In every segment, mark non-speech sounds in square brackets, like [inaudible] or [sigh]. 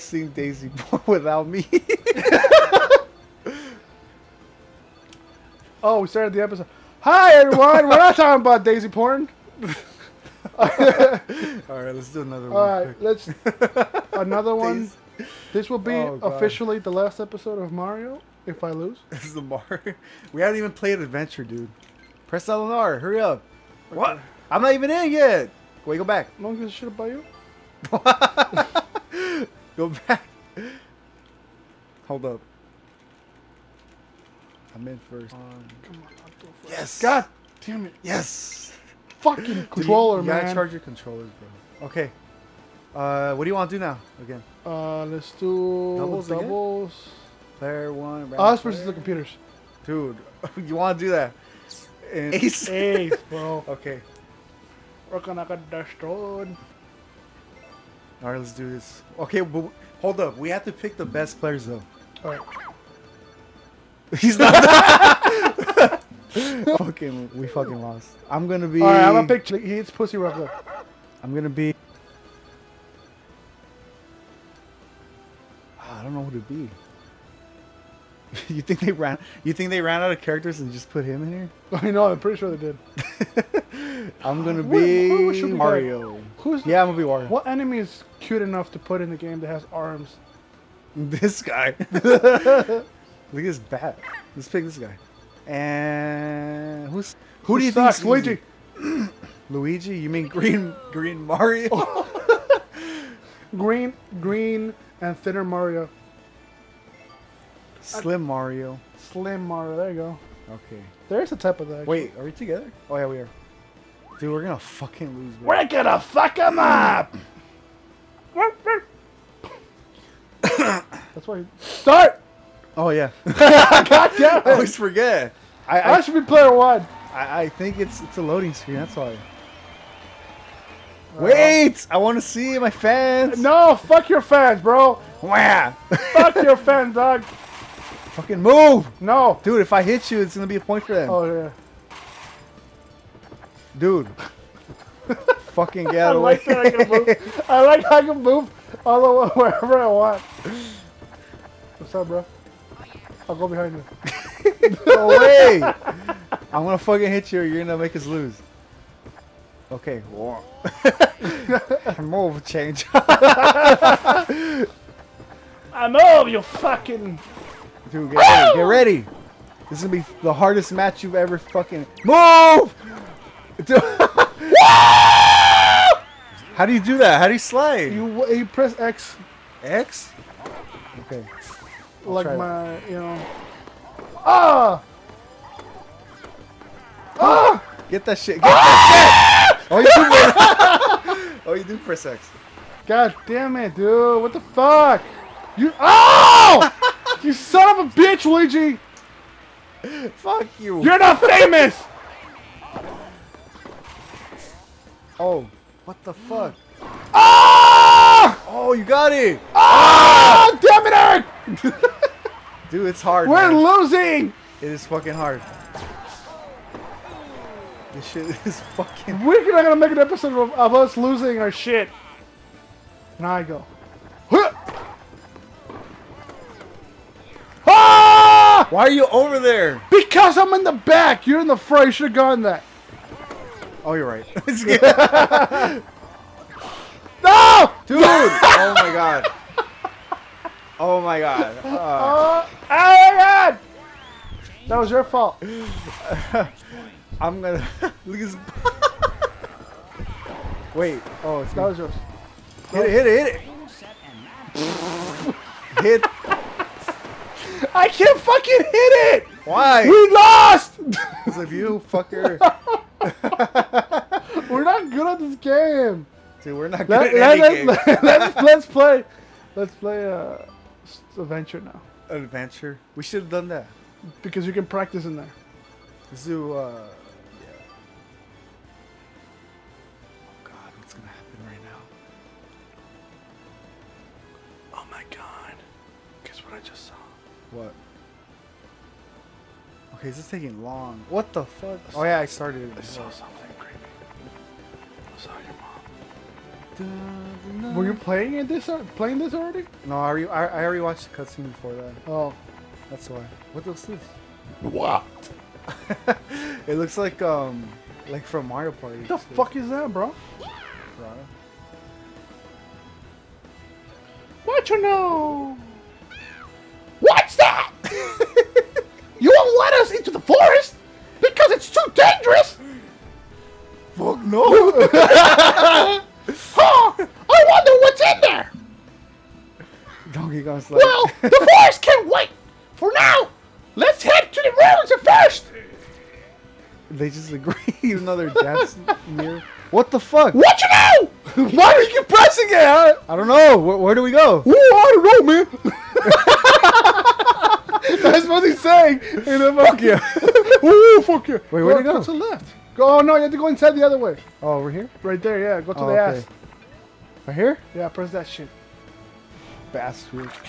sing Daisy [laughs] Boy without me. [laughs] Oh, we started the episode. Hi everyone. We're not talking about Daisy porn. [laughs] All right, let's do another one. All right, let's another one. Daisy- This will be Oh, officially the last episode of Mario. If I lose, This is the Mario. We haven't even played Adventure, dude. Press L and R. Hurry up. What? I'm not even in yet. Wait, go back. no one gives a shit about you. Go back. Hold up. I'm in first. Come on, I'll go first. Yes. God damn it! Yes. Fucking Dude, you- controller, you, gotta man. charge your controllers, bro. Okay. Uh, what do you want to do now? Again, Uh, let's do Doubles doubles. again? player one. round Us versus the computers. Dude, [laughs] you want to do that? And- Ace, bro. [laughs] Okay. We're gonna get destroyed. All right, let's do this. Okay, but hold up. We have to pick the best players though. All right. [laughs] He's not. [laughs] fucking, we fucking lost. I'm gonna be. All right. I'm gonna pick. He eats pussy good. I'm gonna be. I don't know who to be. [laughs] you think they ran? You think they ran out of characters and just put him in here? [laughs] I know. I'm pretty sure they did. [laughs] I'm gonna be who should we play? Mario. Who's Yeah, I'm gonna be Wario. What enemy is cute enough to put in the game that has arms? This guy. Look at his bat. Let's pick this guy. And who's who, do you think? Luigi. [clears throat] Luigi? You mean Green Green Mario? Green, green, and thinner Mario. Slim Mario. Slim Mario. There you go. Okay. There's a type of that. Wait, are we together? Oh yeah, we are. Dude, we're gonna fucking lose. Bro. We're gonna fuck him up. [coughs] That's why. Start. Oh yeah. [laughs] [laughs] God damn I it. always forget. I I I, should be player one. I I think it's it's a loading screen. That's why. Wait, I want to see my fans. No, fuck your fans, bro. Wah! Fuck your [laughs] fans, dog. Fucking move, No. dude. If I hit you, it's gonna be a point for them. Oh yeah. Dude. [laughs] Fucking get I out of the like that I can move. I like how I can move all the [laughs] way wherever I want. What's up, bro? I'll go behind you. [laughs] no way. I'm gonna fucking hit you or you're gonna make us lose. Okay. Move, change. I move, you fucking. Dude, get ready. Get ready. This is gonna be the hardest match you've ever fucking. Move! [laughs] Dude. How do you do that? How do you slide? You you press X X? Okay. I'll like my you know. Ah! Ah! Get that shit. Get that shit. Oh, you do. oh, [laughs] you do press X. God damn it, dude! What the fuck? You oh! You son of a bitch, Luigi! Fuck you. You're not famous. oh, what the fuck? Ah! Oh, you got it. Ah! Damn it, Eric! Dude, it's hard. We're man. losing. It is fucking hard. This shit [laughs] is fucking. We're not gonna make an episode of, of us losing our shit. Now I go. Why are you over there? Because I'm in the back. You're in the front. You should have gone that. Oh, you're right. [laughs] [laughs] No! Dude! [laughs] oh my god. Oh my god. Uh, Oh, oh my god! That was your fault. I'm gonna. Look at. Wait. Oh, it's That was yours. Hit it, hit it, hit it. hit. I can't fucking hit it! Why? We lost! Because of you, fucker. [laughs] [laughs] We're not good at this game. Dude, we're not good Let, at let, any let, game. let, [laughs] let's, let's play. Let's play uh, adventure now Adventure. We should have done that. because you can practice in there. Let's do, uh. What? Okay, is this is taking long. What the fuck? Oh yeah, I started I saw something creepy. I saw your mom. Were you playing it this playing this already? No, I already, I, I already watched the cutscene before that. Oh. That's why. What looks this? What? [laughs] it looks like um, like from Mario Party. What the fuck is that, bro? Right. What you know? Forest because it's too dangerous. Fuck no! [laughs] Huh? I wonder what's in there. Donkey Kong's like. Well, the [laughs] forest can wait. For now, let's head to the ruins first. they just agree, [laughs] even though their dad's near. What the fuck? What you know? Why are you pressing it? I, I don't know. Where, where do we go? Ooh, I don't know, man. [laughs] That's what he's saying. And I'm Fuck yeah. [laughs] Ooh, fuck you. Wait, where'd he Go go? to the left. Go, oh, no, you have to go inside the other way. Oh, over here? Right there, yeah. Go to Oh, the okay. ass. Right here? Yeah, press that shit. Bastard. [laughs]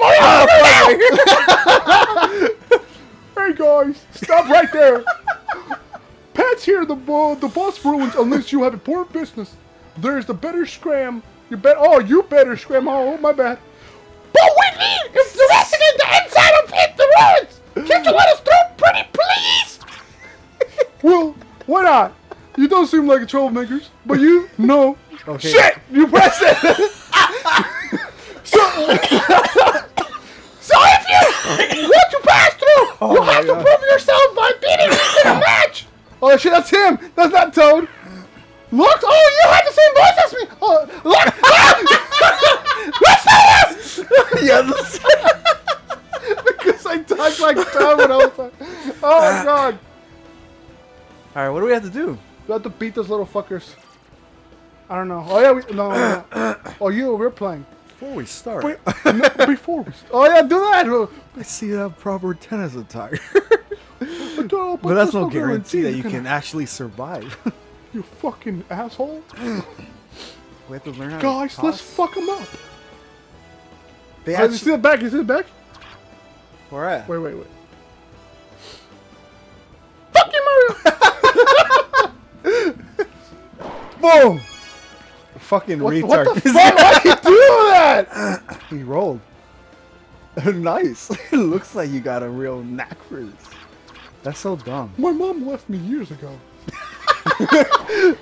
Oh, hey guys, stop right there. Pat's here the bo- the boss ruins unless you have important business. There's the better scram. You bet. Oh, you better scram. Oh, my bad. But need if the resident don't seem like a troublemaker, but you no. [laughs] Okay. Shit! You pressed it. [laughs] so, so if you want to pass through, Oh you have to prove yourself by beating me in a [laughs] match. Oh shit, that's him. That's not Toad. Look! Oh, you have the same voice as me. Oh, look! Ah! This. yeah, this- because I talk like Toad I was like, oh my god. Alright, what do we have to do? We have to beat those little fuckers. I don't know. Oh yeah, we, no. [coughs] Oh, you, we're playing. Before we start, Wait, no, before we. St- oh yeah, do that. I see you have proper tennis attire. [laughs] But, uh, but that's no guarantee that you can- can actually survive. [laughs] You fucking asshole. [coughs] we have to learn how Guys, to let's fuck him up. They Oh, you see actually, the back? You see the back? where at? Wait, wait, wait. Boom! Fucking What, retard. what the [laughs] fuck? Why'd you do that? he rolled. [laughs] nice. [laughs] it looks like you got a real knack for this. That's so dumb. My mom left me years ago.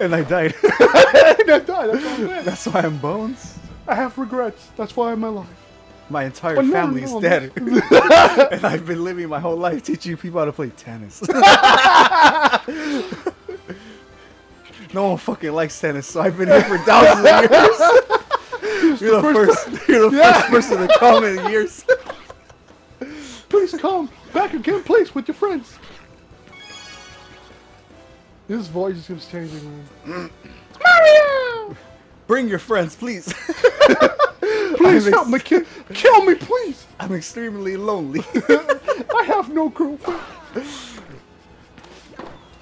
and I died. and I died. That's all That's why I'm bones. I have regrets. That's why I'm alive. My entire But family no, is dead. and I've been living my whole life teaching people how to play tennis. No one fucking likes tennis, so I've been here for thousands [laughs] of years. You're the first, you're the Yeah. first person to come in years. [laughs] Please come back again, please, with your friends. His voice keeps changing, man. [clears throat] Mario! Bring your friends, please. [laughs] Please help me, kill, kill me, please. I'm extremely lonely. I have no girlfriend.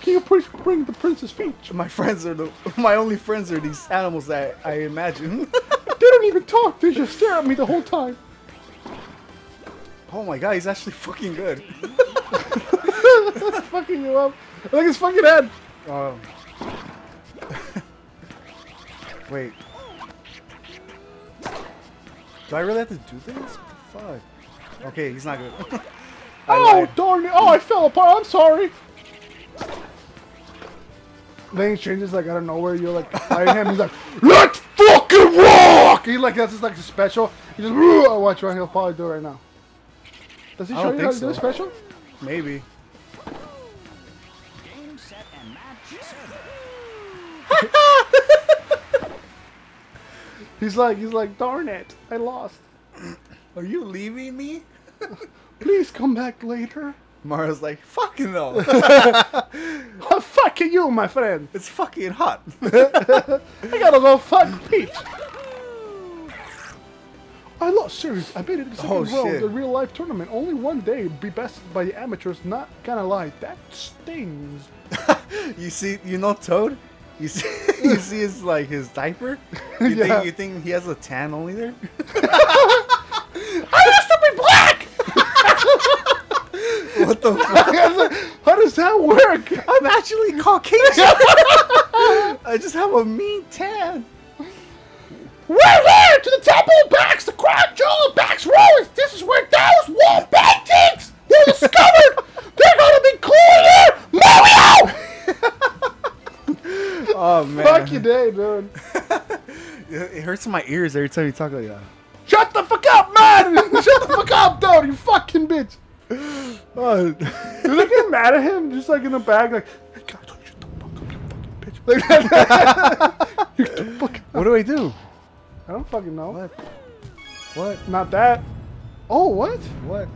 Can you please bring the Princess Peach? my friends are the my only friends are these animals that I imagine. [laughs] They don't even talk. They just stare at me the whole time. oh my god, he's actually fucking good. That's [laughs] fucking you up. Look at his fucking head. Oh. [laughs] Wait. Do I really have to do this? What the fuck? Okay, he's not good. Oh, lied. darn it. Oh, I fell apart. I'm sorry. Then he changes like out of nowhere. You're like fighting him. He's like, let's fucking rock. He like that's just like a special. He just oh, watch right. He'll probably do it right now. Does he I show you how think to do a special? Maybe. Game, set, and match. [laughs] He's like he's like darn it. I lost. Are you leaving me? [laughs] Please come back later. Mario's like, fucking no. [laughs] Oh, fuck you, my friend. it's fucking hot. [laughs] I gotta go fuck Peach. I lost serious. I made it to the second Oh, of the real life tournament. Only one day be bested by the amateurs. Not gonna lie, that stings. [laughs] you see, you know Toad? You see, you see his like his diaper. You Yeah. think you think he has a tan only there? I used to be black. What the fuck? [laughs] How does that work? I'm actually Caucasian. [laughs] I just have a mean tan. We're here to the Temple of Bax, the crown jewel of Bax Ruins. This is where those wall paintings were discovered. [laughs] They're gonna be here, Mario. Oh man. Fuck you, day, dude. It hurts my ears every time you talk like that. Shut the fuck up, man! Shut the fuck up, dude! You fucking bitch! Oh, Dude, they get mad at him, just like in the bag, like, hey, God, I told you shut the fuck up, you fucking bitch. Like [laughs] you the fuck up. what do I do? I don't fucking know. What? What? Not that. Oh, what? What?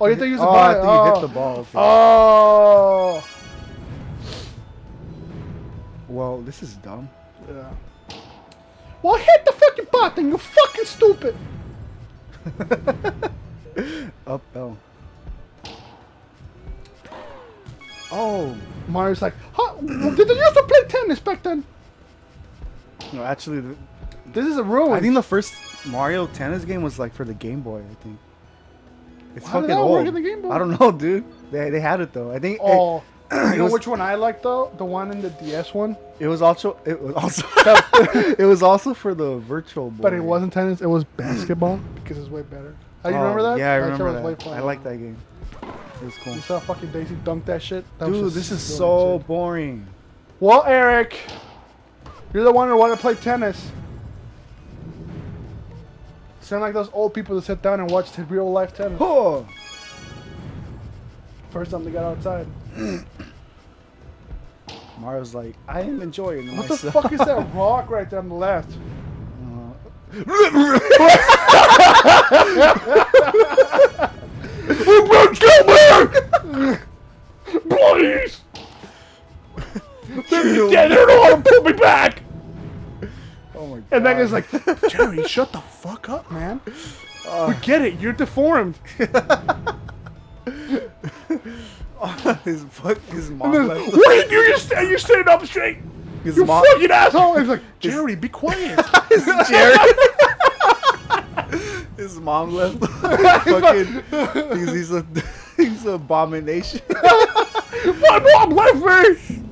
Oh, you have to use the oh, ball. I think you Oh. hit the ball. Oh. Well, this is dumb. Yeah. Well, hit the fucking button, you fucking stupid! [laughs] Up, oh. Oh, Mario's like, huh, did they used to play tennis back then? no, actually, the, This is a ruin. I think the first Mario Tennis game was like for the Game Boy. I think. It's did fucking old. in the Game Boy? I don't know, dude. They, they had it though. I think. Oh, [clears throat] you it know was- which one I like though? The one in the DS one. It, was also. It was also. [laughs] it was also for the Virtual Boy. But it wasn't tennis. It was basketball because it's way better. Oh, you remember that? Yeah, I remember that. I like that game. Cool. You saw fucking Daisy dunk that shit. That Dude, this is so sick. boring. Well, Eric, you're the one who wanted to play tennis. Sound like those old people that sit down and watch the real life tennis. Oh, First time they got outside. [clears throat] Mario's like, I am enjoying What the fuck is that [laughs] rock right there on the left? [laughs] Please! Yeah, they're the one to pull me back! Oh my god. And then it's like, Jerry, shut the fuck up, man. Uh. we get it, you're deformed. [laughs] his fuck, his mom. Then, left. what are you doing? You're, standing up straight. His You mom. fucking asshole! He's like, Jerry, be quiet. [laughs] Jerry. [laughs] his mom left. fucking. He's, he's a he's an abomination. My mom left me!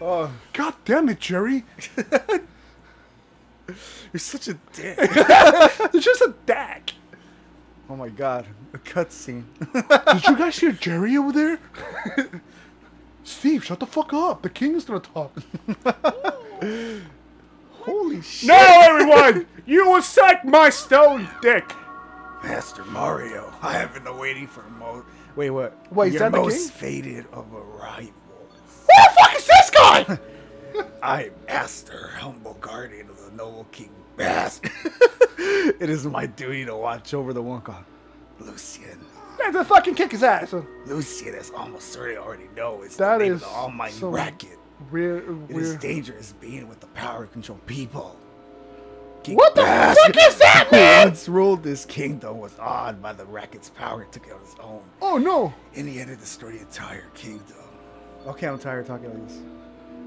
oh, God damn it, Jerry. [laughs] you're such a dick. [laughs] You're just a dick. Oh my god, a cutscene. [laughs] Did you guys hear Jerry over there? Steve, shut the fuck up. The king is gonna talk. Holy shit. Now, everyone, you will suck my stone dick. Master Mario, I have been waiting for mo. Wait, what? Wait, is that the most faded of arrivals. Who the fuck is this guy? [laughs] I am Master, humble guardian of the noble King Bast. [laughs] it is my duty to watch over the one called Lucien. Man, the fucking kick his ass. Lucien, as almost certainly already know, is That the name is of the almighty so racket. It is weird. dangerous being with the power to control people. King What the Bast, fuck is that, [laughs] man? once ruled this kingdom was awed by the racket's power and took it on his own. Oh no. And he had to destroy the entire kingdom. Okay, I'm tired of talking like this.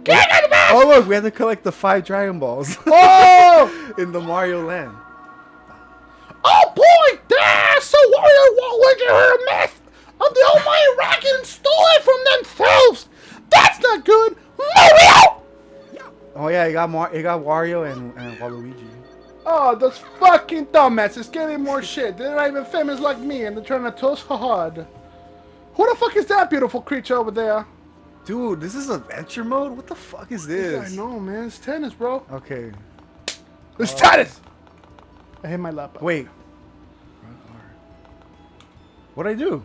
Get out of the! Oh look, we had to collect the five Dragon Balls [laughs] Oh! [laughs] in the Mario Land. Oh boy! There! So Wario won't let you hear a myth of the almighty racket and stole it from themselves! That's not good! Mario! Oh yeah, you got Mar- you got Wario and, and Waluigi. Oh, those fucking dumbasses getting more shit. They're not even famous like me and they're trying to toast hard. Who the fuck is that beautiful creature over there? Dude, this is adventure mode. What the fuck is this? I know, man. It's tennis, bro. Okay, It's tennis! I hit my laptop. wait. What'd I do?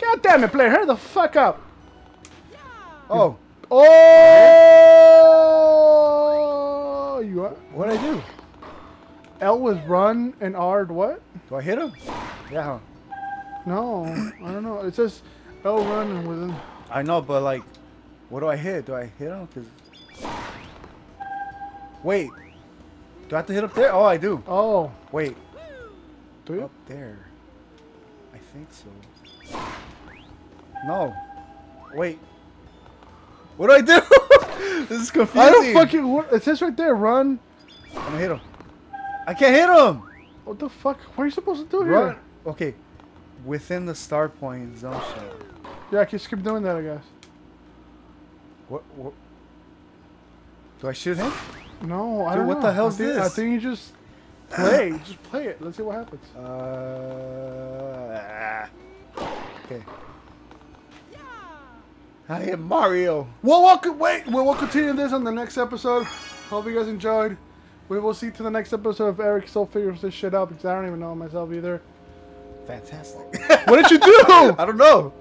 God damn it, player. Hurry the fuck up. Oh, Oh! You are? what'd I do? L was run and R what? Do I hit him? Yeah, No, I don't know. It says L run and within. I know, but like, what do I hit? Do I hit him? Cause wait, do I have to hit up there? Oh, I do. Oh, Wait, do you? up there. I think so. No. Wait. What do I do? [laughs] this is confusing. I don't fucking. It says right there, run. I'm gonna hit him. I can't hit him. What the fuck? What are you supposed to do Run. here? Okay. Within the start point zone shot. Yeah, just keep doing that, I guess. What, what? Do I shoot him? No, I Dude, don't know. what know. the hell's I think, I think you just play. just play it. Let's see what happens. Uh, okay. I am Mario. Well, we'll wait. Well, we'll continue this on the next episode. Hope you guys enjoyed. We will see to the next episode if Eric still figures this shit out because I don't even know myself either. Fantastic. [laughs] What did you do? [laughs] I don't know.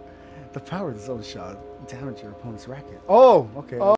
The power of the zone shot damage your opponent's racket. Oh, okay. Oh.